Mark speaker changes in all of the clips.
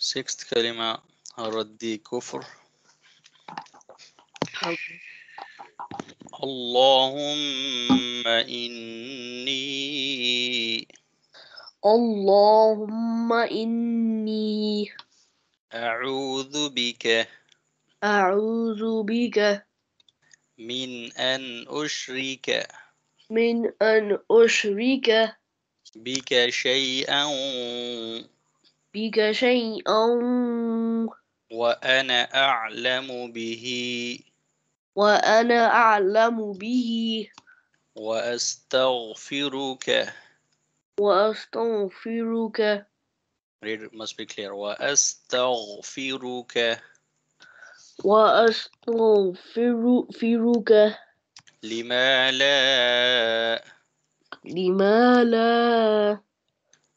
Speaker 1: sixth كلمة ردي كفر. اللهم إني
Speaker 2: اللهم إني
Speaker 1: أعوذ بك
Speaker 2: أعوذ بك
Speaker 1: من أن أشرك
Speaker 2: من أن أشرك
Speaker 1: بك شيئا.
Speaker 2: بك شيئا.
Speaker 1: وأنا أعلم به.
Speaker 2: وأنا أعلم به.
Speaker 1: وأستغفرك.
Speaker 2: وأستغفرك.
Speaker 1: Read it must be clear. وأستغفرك.
Speaker 2: وأستغفرك.
Speaker 1: لما لا.
Speaker 2: لما لا.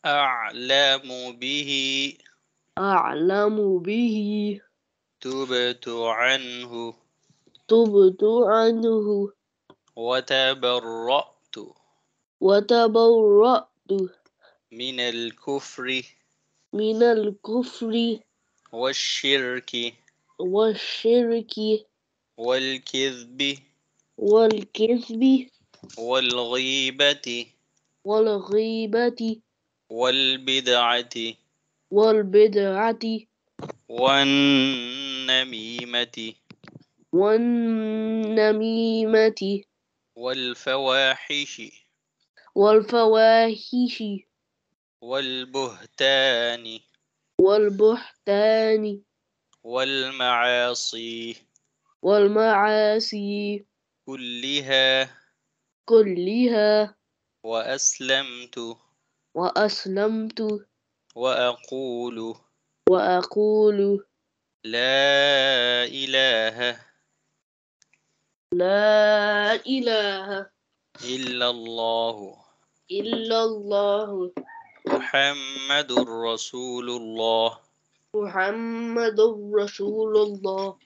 Speaker 1: أعلم به.
Speaker 2: أعلم به.
Speaker 1: تبت عنه.
Speaker 2: تبت عنه.
Speaker 1: وتبرأت.
Speaker 2: وتبرأت.
Speaker 1: من الكفر.
Speaker 2: من الكفر.
Speaker 1: والشرك.
Speaker 2: والشرك.
Speaker 1: والكذب.
Speaker 2: والكذب.
Speaker 1: والغيبة.
Speaker 2: والغيبة.
Speaker 1: والبدعة
Speaker 2: والبدعة
Speaker 1: والنميمة
Speaker 2: والنميمة
Speaker 1: والفواحش
Speaker 2: والفواحش
Speaker 1: والبهتان
Speaker 2: والبهتان
Speaker 1: والمعاصي
Speaker 2: والمعاصي
Speaker 1: كلها
Speaker 2: كلها.
Speaker 1: وأسلمت.
Speaker 2: وأسلمت
Speaker 1: وأقول
Speaker 2: وأقول
Speaker 1: لا إله
Speaker 2: لا إله
Speaker 1: إلا الله.
Speaker 2: إلا الله.
Speaker 1: محمد رسول الله.
Speaker 2: محمد رسول الله.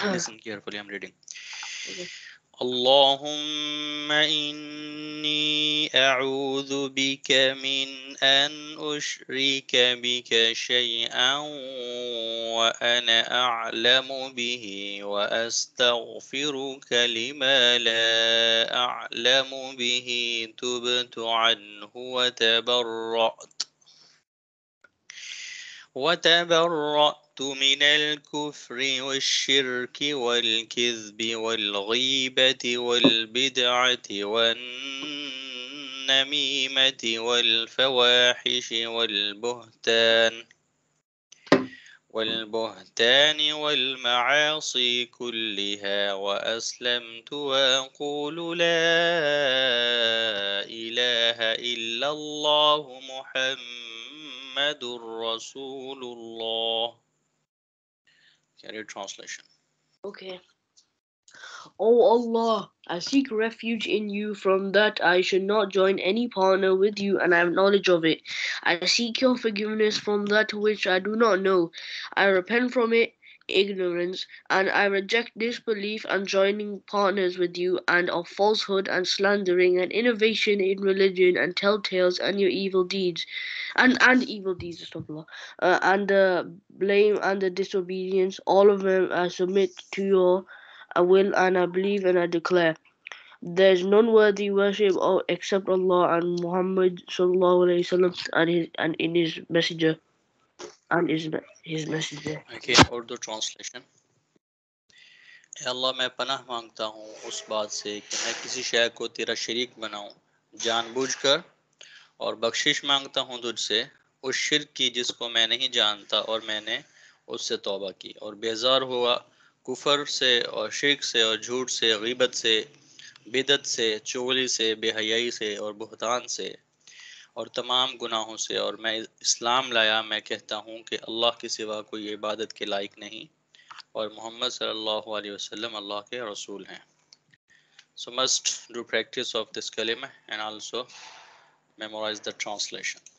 Speaker 1: Listen carefully, I'm reading. اللهم إني أعوذ بك من أن أشرك بك شيئا وأنا أعلم به وأستغفرك لما لا أعلم به تبت عنه وتبرأت. وتبرأت من الكفر والشرك والكذب والغيبة والبدعة والنميمة والفواحش والبهتان والبهتان والمعاصي كلها وأسلمت وأقول لا إله إلا الله محمد رسول الله Carry translation.
Speaker 2: Okay. O Allah, I seek refuge in you from that I should not join any partner with you, and I have knowledge of it. I seek your forgiveness from that which I do not know. I repent from it, ignorance, and I reject disbelief and joining partners with you, and of falsehood and slandering and innovation in religion and telltales and your evil deeds, and and evil deeds, astaghfirullah, uh, and the blame and the disobedience. All of them I submit to your I will and I believe and I declare. There is none worthy worship or- except Allah and Muhammad sallallahu alaihi wasallam and his and in his messenger and his me- his messenger.
Speaker 1: Okay, Urdu translation. ए अल्लाह मैं पनाह मांगता हूँ उस बात से कि मैं किसी शय को तेरा शरीक बनाऊं जानबूझकर और बख्शिश मांगता हूँ तुझसे उस शिरक की जिसको मैं नहीं जानता और मैंने उससे तौबा की और बेजार हुआ کفر سے اور شرک سے اور جھوٹ سے، غیبت سے بدعت سے چغلی سے، بے حیائی سے اور بہتان سے اور تمام گناہوں سے۔ اور میں اسلام لایا، میں کہتا ہوں کہ اللہ کے سوا کوئی عبادت کے لائق نہیں۔ اور محمد صلی اللہ علیہ وسلم اللہ کے رسول ہیں۔ so must do practice of this kalima and also memorize the translation